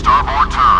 Starboard turn.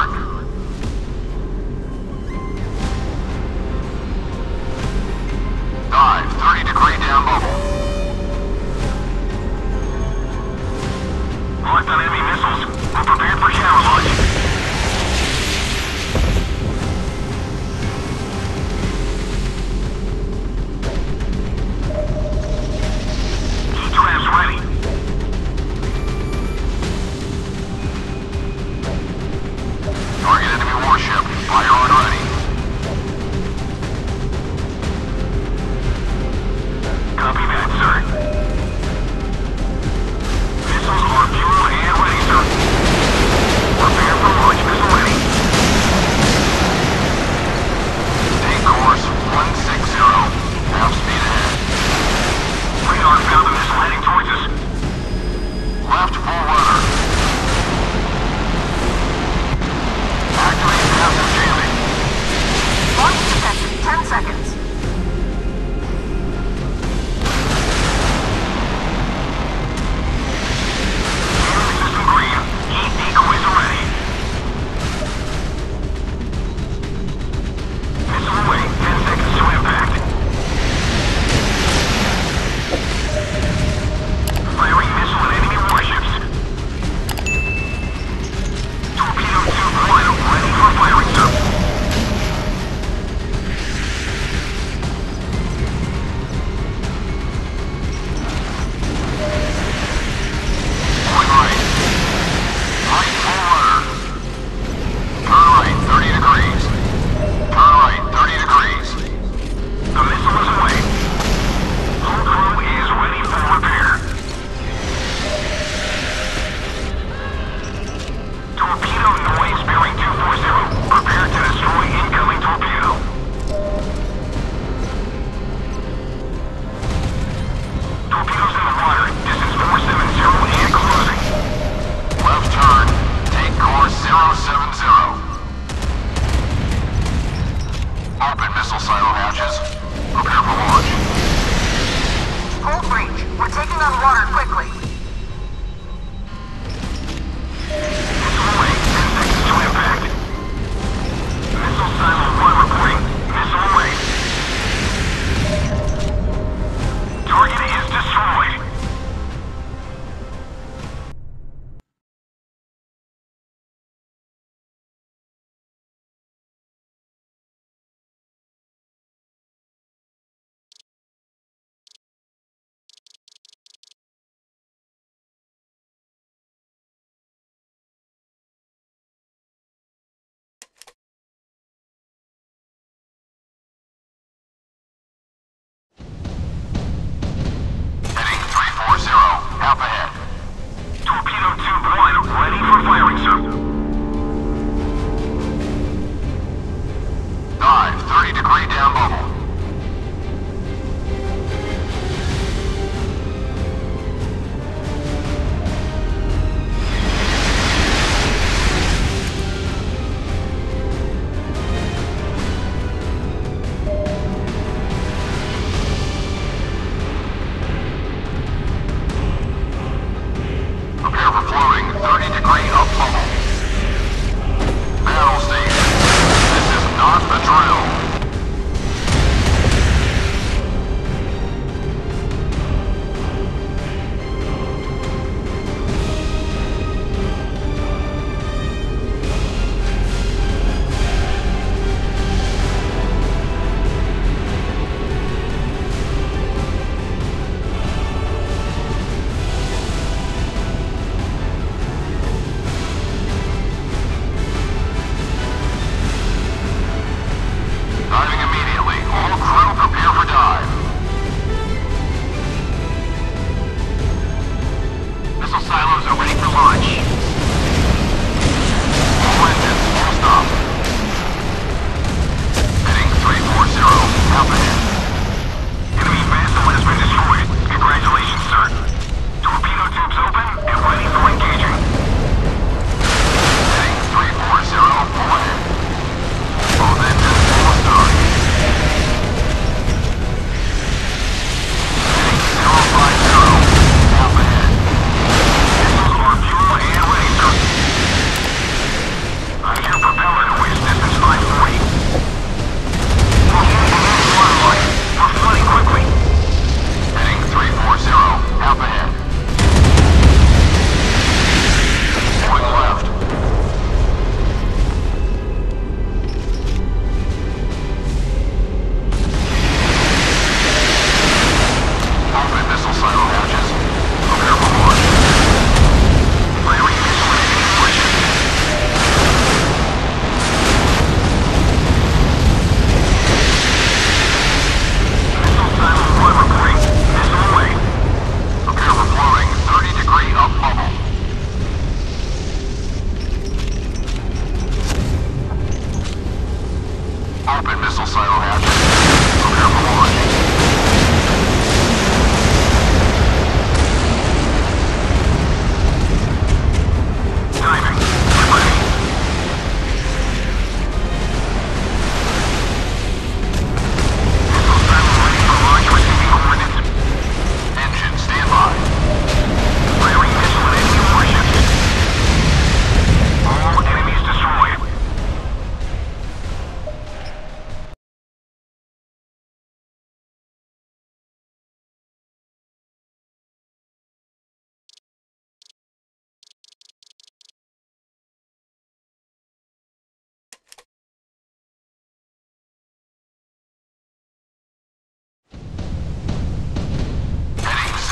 Open missile silo hatch.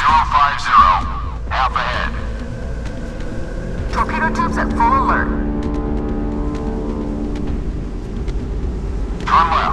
050. Half ahead. Torpedo tubes at full alert. Turn left.